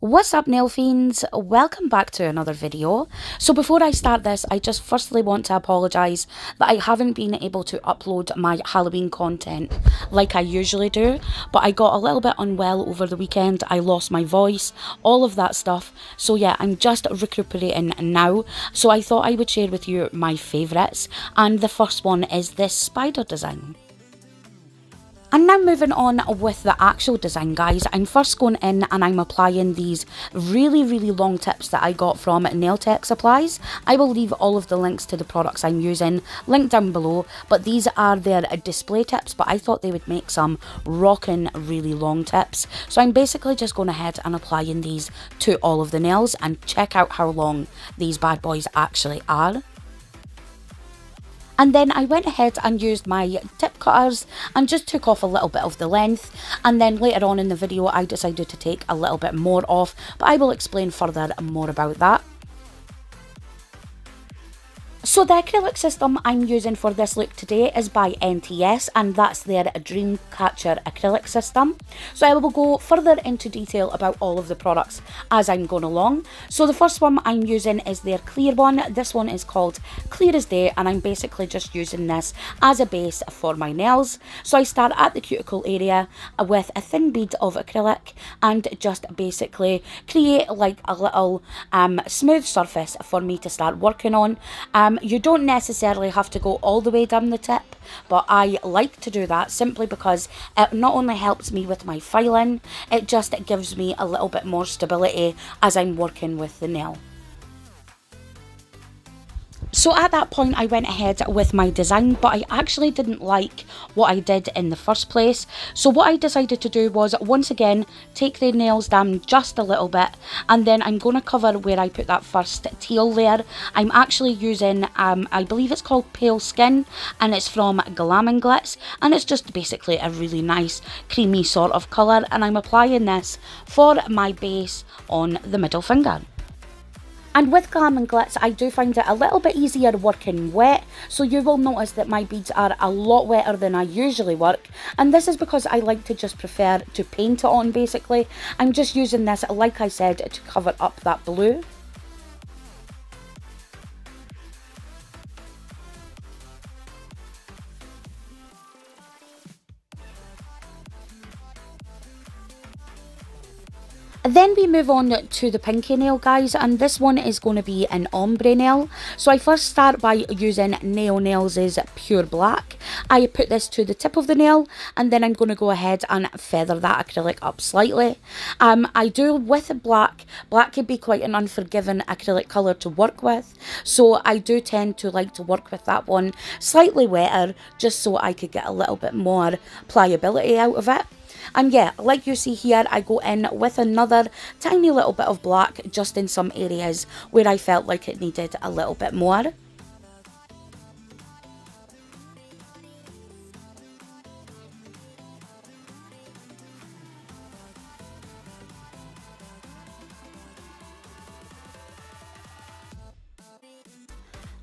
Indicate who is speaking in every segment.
Speaker 1: What's up nail fiends? Welcome back to another video. So before I start this, I just firstly want to apologise that I haven't been able to upload my Halloween content like I usually do, but I got a little bit unwell over the weekend, I lost my voice, all of that stuff. So yeah, I'm just recuperating now, so I thought I would share with you my favourites, and the first one is this spider design. And now moving on with the actual design guys, I'm first going in and I'm applying these really really long tips that I got from Nail Tech Supplies. I will leave all of the links to the products I'm using linked down below but these are their display tips but I thought they would make some rocking really long tips. So I'm basically just going ahead and applying these to all of the nails and check out how long these bad boys actually are. And then I went ahead and used my tip cutters and just took off a little bit of the length. And then later on in the video, I decided to take a little bit more off, but I will explain further more about that. So the acrylic system I'm using for this look today is by NTS and that's their Dreamcatcher acrylic system. So I will go further into detail about all of the products as I'm going along. So the first one I'm using is their clear one. This one is called Clear as Day and I'm basically just using this as a base for my nails. So I start at the cuticle area with a thin bead of acrylic and just basically create like a little um, smooth surface for me to start working on. Um, you don't necessarily have to go all the way down the tip, but I like to do that simply because it not only helps me with my filing, it just it gives me a little bit more stability as I'm working with the nail. So at that point I went ahead with my design but I actually didn't like what I did in the first place. So what I decided to do was once again take the nails down just a little bit and then I'm going to cover where I put that first teal layer. I'm actually using, um, I believe it's called Pale Skin and it's from Glam and Glitz and it's just basically a really nice creamy sort of colour and I'm applying this for my base on the middle finger. And with Glam and Glitz, I do find it a little bit easier working wet, so you will notice that my beads are a lot wetter than I usually work, and this is because I like to just prefer to paint it on basically. I'm just using this, like I said, to cover up that blue. Then we move on to the pinky nail guys and this one is going to be an ombre nail. So I first start by using Naio Nails' Pure Black. I put this to the tip of the nail and then I'm going to go ahead and feather that acrylic up slightly. Um, I do with black, black can be quite an unforgiving acrylic colour to work with. So I do tend to like to work with that one slightly wetter just so I could get a little bit more pliability out of it. And yeah, like you see here, I go in with another tiny little bit of black just in some areas where I felt like it needed a little bit more.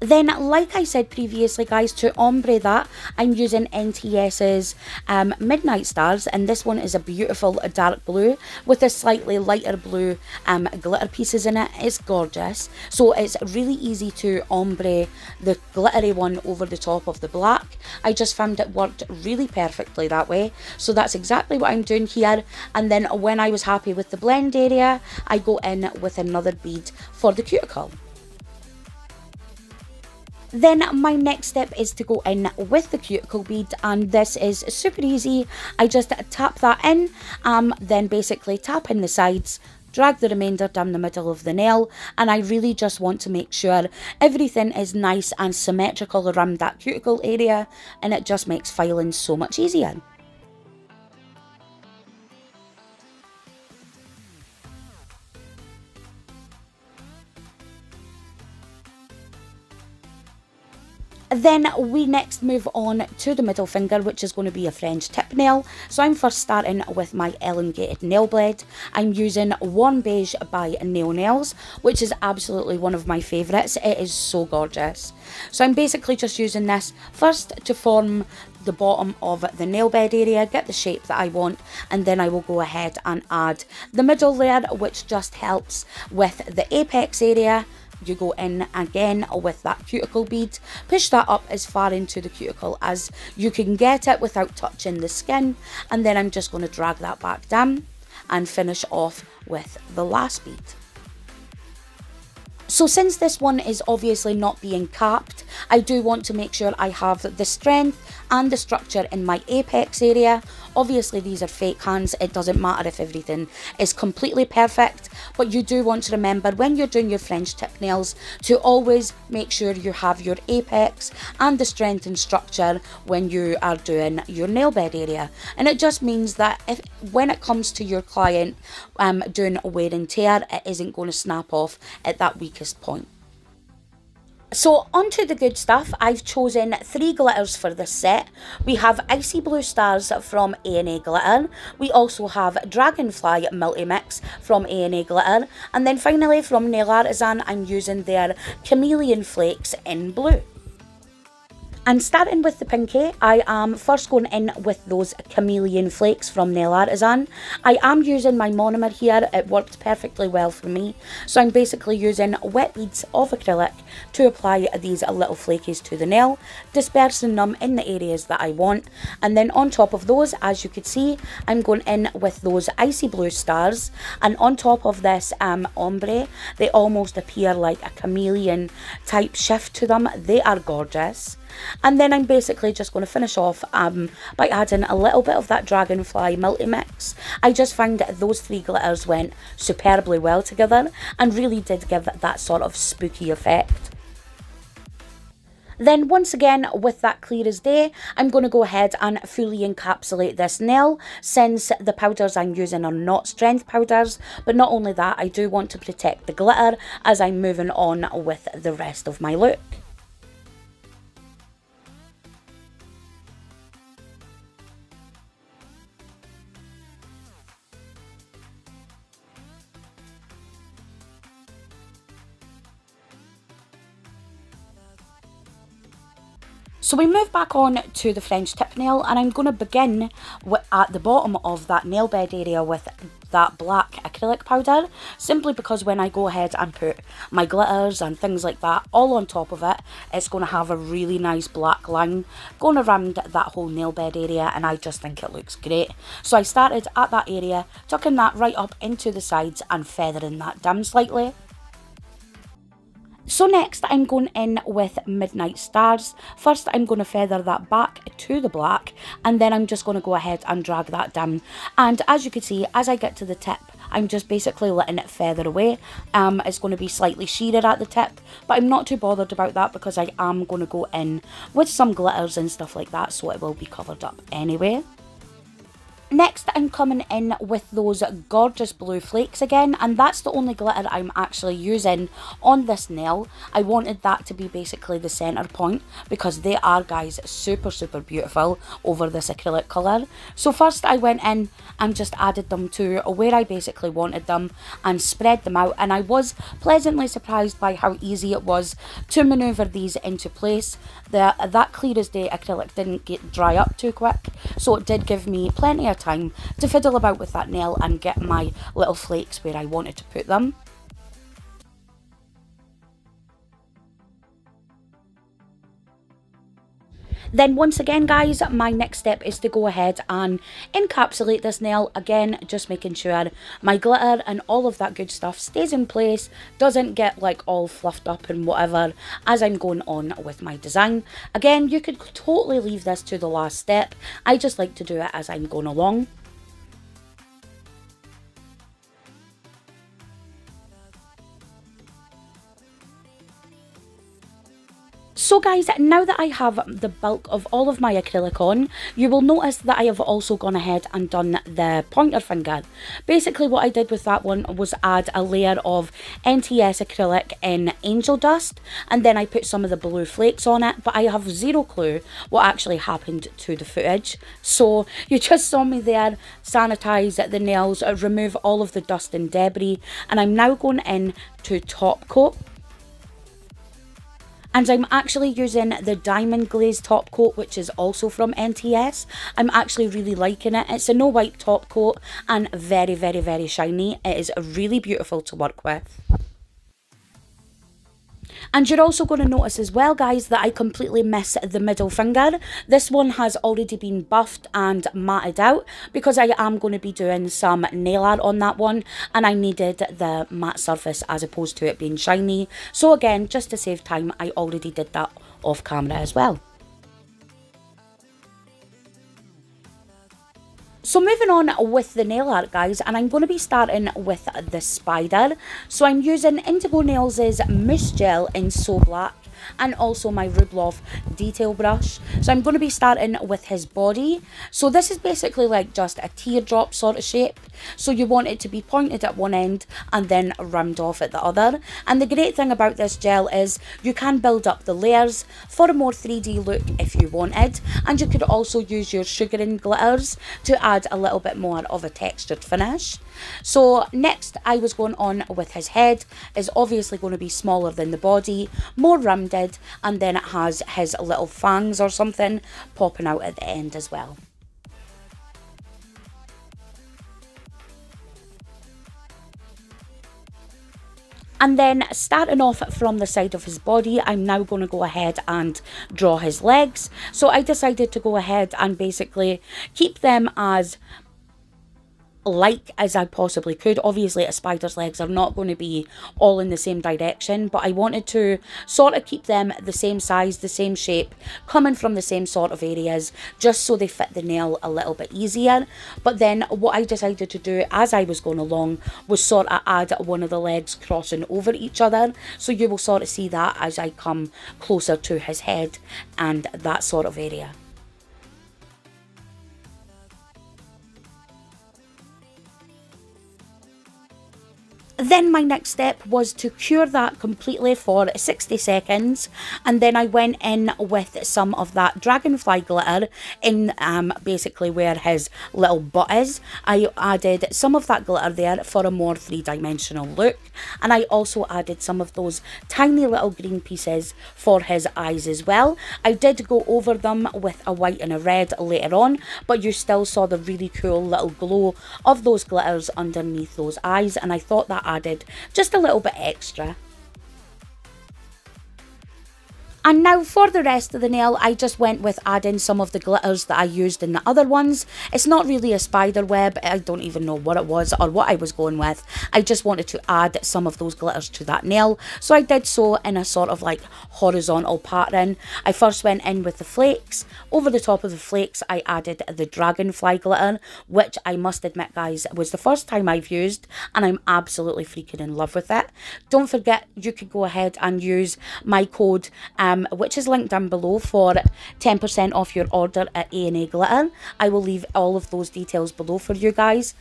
Speaker 1: Then, like I said previously, guys, to ombre that, I'm using NTS's um, Midnight Stars, and this one is a beautiful dark blue with a slightly lighter blue um, glitter pieces in it. It's gorgeous. So it's really easy to ombre the glittery one over the top of the black. I just found it worked really perfectly that way. So that's exactly what I'm doing here. And then when I was happy with the blend area, I go in with another bead for the cuticle. Then my next step is to go in with the cuticle bead and this is super easy. I just tap that in, um, then basically tap in the sides, drag the remainder down the middle of the nail and I really just want to make sure everything is nice and symmetrical around that cuticle area and it just makes filing so much easier. Then we next move on to the middle finger, which is going to be a French tip nail. So I'm first starting with my elongated nail blade. I'm using Warm Beige by Naio Nails, which is absolutely one of my favourites. It is so gorgeous. So I'm basically just using this first to form the bottom of the nail bed area, get the shape that I want, and then I will go ahead and add the middle layer, which just helps with the apex area you go in again with that cuticle bead push that up as far into the cuticle as you can get it without touching the skin and then I'm just going to drag that back down and finish off with the last bead. So since this one is obviously not being capped, I do want to make sure I have the strength and the structure in my apex area. Obviously these are fake hands, it doesn't matter if everything is completely perfect, but you do want to remember when you're doing your French tip nails to always make sure you have your apex and the strength and structure when you are doing your nail bed area. And it just means that if when it comes to your client um, doing wear and tear, it isn't going to snap off at that weakest point. So onto the good stuff, I've chosen three glitters for this set. We have Icy Blue Stars from A&A Glitter. We also have Dragonfly Multi-Mix from A&A Glitter. And then finally from Nail Artisan, I'm using their Chameleon Flakes in blue. And starting with the pinky, I am first going in with those chameleon flakes from Nail Artisan. I am using my monomer here, it worked perfectly well for me. So I'm basically using wet beads of acrylic to apply these little flakies to the nail, dispersing them in the areas that I want. And then on top of those, as you can see, I'm going in with those icy blue stars. And on top of this um, ombre, they almost appear like a chameleon type shift to them. They are gorgeous. And then I'm basically just going to finish off um, by adding a little bit of that Dragonfly multi-mix. I just found that those three glitters went superbly well together and really did give that sort of spooky effect. Then once again, with that clear as day, I'm going to go ahead and fully encapsulate this nail since the powders I'm using are not strength powders. But not only that, I do want to protect the glitter as I'm moving on with the rest of my look. So we move back on to the French tip nail and I'm going to begin at the bottom of that nail bed area with that black acrylic powder simply because when I go ahead and put my glitters and things like that all on top of it it's going to have a really nice black line going around that whole nail bed area and I just think it looks great. So I started at that area tucking that right up into the sides and feathering that down slightly. So next I'm going in with Midnight Stars. First I'm going to feather that back to the black and then I'm just going to go ahead and drag that down. And as you can see, as I get to the tip, I'm just basically letting it feather away. Um, it's going to be slightly sheared at the tip, but I'm not too bothered about that because I am going to go in with some glitters and stuff like that, so it will be covered up anyway. Next, I'm coming in with those gorgeous blue flakes again, and that's the only glitter I'm actually using on this nail. I wanted that to be basically the centre point because they are, guys, super, super beautiful over this acrylic colour. So first I went in and just added them to where I basically wanted them and spread them out, and I was pleasantly surprised by how easy it was to manoeuvre these into place. The, that clear as day acrylic didn't get dry up too quick, so it did give me plenty of time to fiddle about with that nail and get my little flakes where I wanted to put them. Then once again guys, my next step is to go ahead and encapsulate this nail. Again, just making sure my glitter and all of that good stuff stays in place, doesn't get like all fluffed up and whatever as I'm going on with my design. Again, you could totally leave this to the last step. I just like to do it as I'm going along. So guys, now that I have the bulk of all of my acrylic on, you will notice that I have also gone ahead and done the pointer finger. Basically what I did with that one was add a layer of NTS acrylic in Angel Dust and then I put some of the blue flakes on it, but I have zero clue what actually happened to the footage. So you just saw me there sanitize the nails, remove all of the dust and debris, and I'm now going in to top coat and I'm actually using the diamond glaze top coat which is also from NTS I'm actually really liking it. It's a no white top coat and very very very shiny. It is really beautiful to work with and you're also going to notice as well, guys, that I completely miss the middle finger. This one has already been buffed and matted out because I am going to be doing some nail art on that one and I needed the matte surface as opposed to it being shiny. So again, just to save time, I already did that off camera as well. So moving on with the nail art guys and I'm going to be starting with the spider. So I'm using Indigo Nails' Mousse Gel in So Black and also my Rubloff detail brush. So I'm going to be starting with his body. So this is basically like just a teardrop sort of shape. So you want it to be pointed at one end and then round off at the other. And the great thing about this gel is you can build up the layers for a more 3D look if you wanted. And you could also use your sugaring glitters to add a little bit more of a textured finish. So next I was going on with his head is obviously going to be smaller than the body, more rounded and then it has his little fangs or something popping out at the end as well. And then starting off from the side of his body, I'm now going to go ahead and draw his legs. So I decided to go ahead and basically keep them as like as I possibly could. Obviously, a spider's legs are not going to be all in the same direction, but I wanted to sort of keep them the same size, the same shape, coming from the same sort of areas, just so they fit the nail a little bit easier. But then what I decided to do as I was going along was sort of add one of the legs crossing over each other. So you will sort of see that as I come closer to his head and that sort of area. Then my next step was to cure that completely for 60 seconds and then I went in with some of that dragonfly glitter in um, basically where his little butt is. I added some of that glitter there for a more three-dimensional look and I also added some of those tiny little green pieces for his eyes as well. I did go over them with a white and a red later on but you still saw the really cool little glow of those glitters underneath those eyes and I thought that added just a little bit extra. And now for the rest of the nail, I just went with adding some of the glitters that I used in the other ones. It's not really a spider web, I don't even know what it was or what I was going with. I just wanted to add some of those glitters to that nail. So I did so in a sort of like horizontal pattern. I first went in with the flakes. Over the top of the flakes, I added the dragonfly glitter, which I must admit guys, was the first time I've used and I'm absolutely freaking in love with it. Don't forget, you could go ahead and use my code um, um, which is linked down below for 10% off your order at A&A Glitter. I will leave all of those details below for you guys.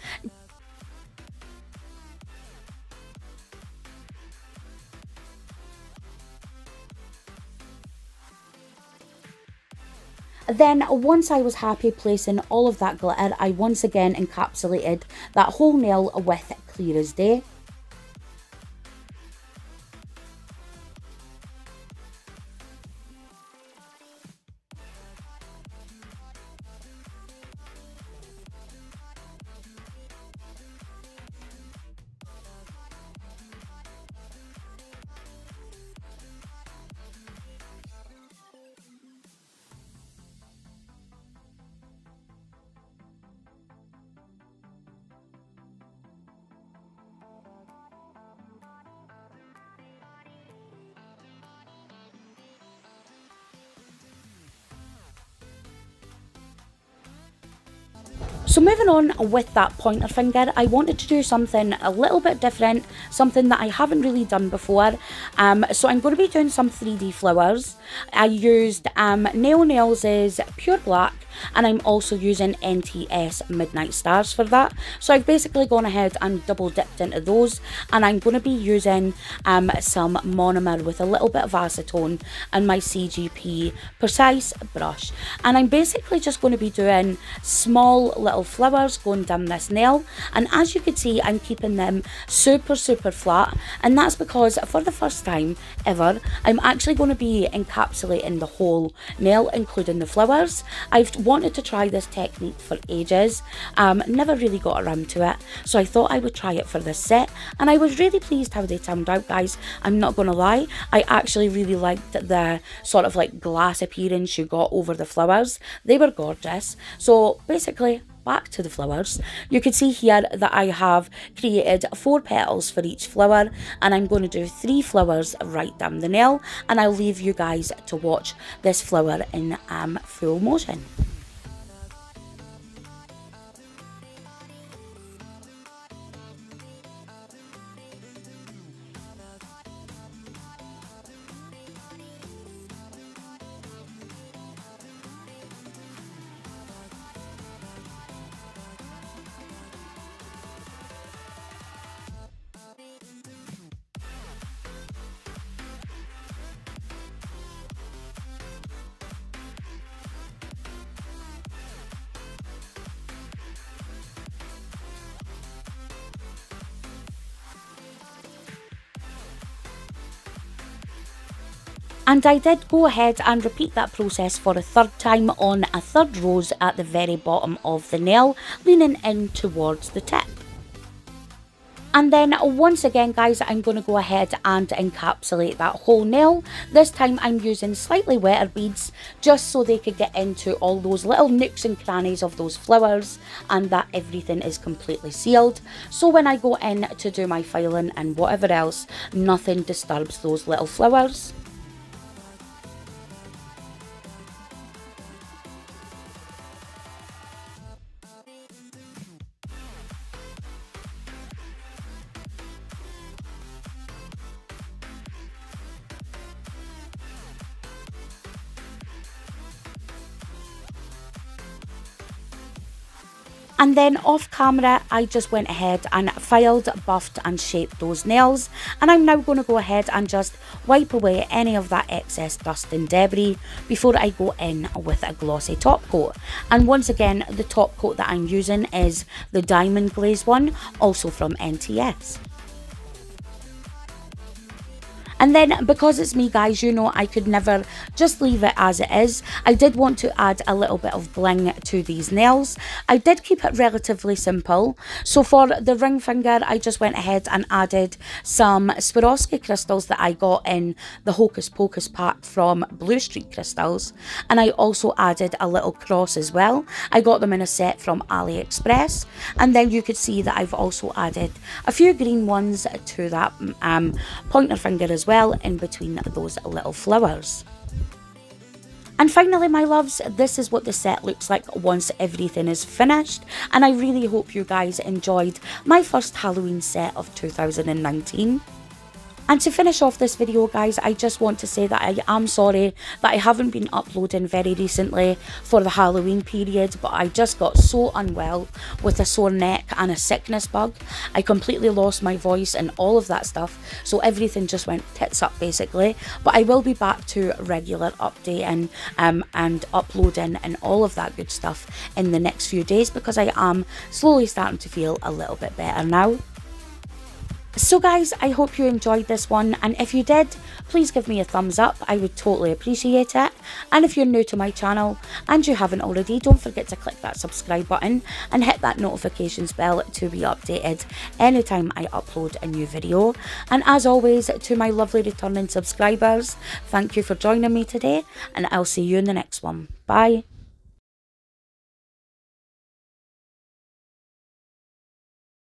Speaker 1: Then once I was happy placing all of that glitter, I once again encapsulated that whole nail with clear as day. So moving on with that pointer finger, I wanted to do something a little bit different, something that I haven't really done before. Um, so I'm going to be doing some 3D flowers. I used um, Naio Nails' Pure Black and I'm also using NTS Midnight Stars for that. So I've basically gone ahead and double dipped into those and I'm going to be using um, some monomer with a little bit of acetone and my CGP Precise brush. And I'm basically just going to be doing small little flowers going down this nail and as you can see I'm keeping them super super flat and that's because for the first time ever I'm actually going to be encapsulating the whole nail including the flowers. I've wanted to try this technique for ages, um, never really got around to it, so I thought I would try it for this set, and I was really pleased how they turned out, guys. I'm not gonna lie, I actually really liked the sort of like glass appearance you got over the flowers. They were gorgeous. So basically, back to the flowers. You can see here that I have created four petals for each flower and I'm going to do three flowers right down the nail and I'll leave you guys to watch this flower in um, full motion. And I did go ahead and repeat that process for a third time on a third rose at the very bottom of the nail, leaning in towards the tip. And then once again guys, I'm going to go ahead and encapsulate that whole nail. This time I'm using slightly wetter beads just so they could get into all those little nooks and crannies of those flowers and that everything is completely sealed. So when I go in to do my filing and whatever else, nothing disturbs those little flowers. And then off camera, I just went ahead and filed, buffed and shaped those nails. And I'm now going to go ahead and just wipe away any of that excess dust and debris before I go in with a glossy top coat. And once again, the top coat that I'm using is the diamond glaze one, also from NTS. And then because it's me guys, you know I could never just leave it as it is. I did want to add a little bit of bling to these nails. I did keep it relatively simple. So for the ring finger, I just went ahead and added some Swarovski crystals that I got in the Hocus Pocus pack from Bluestreak Crystals. And I also added a little cross as well. I got them in a set from AliExpress. And then you could see that I've also added a few green ones to that um, pointer finger as well in between those little flowers. And finally, my loves, this is what the set looks like once everything is finished. And I really hope you guys enjoyed my first Halloween set of 2019. And to finish off this video guys, I just want to say that I am sorry that I haven't been uploading very recently for the Halloween period, but I just got so unwell with a sore neck and a sickness bug. I completely lost my voice and all of that stuff, so everything just went tits up basically. But I will be back to regular updating um, and uploading and all of that good stuff in the next few days because I am slowly starting to feel a little bit better now. So guys, I hope you enjoyed this one and if you did, please give me a thumbs up, I would totally appreciate it. And if you're new to my channel and you haven't already, don't forget to click that subscribe button and hit that notifications bell to be updated anytime I upload a new video. And as always, to my lovely returning subscribers, thank you for joining me today and I'll see you in the next one. Bye.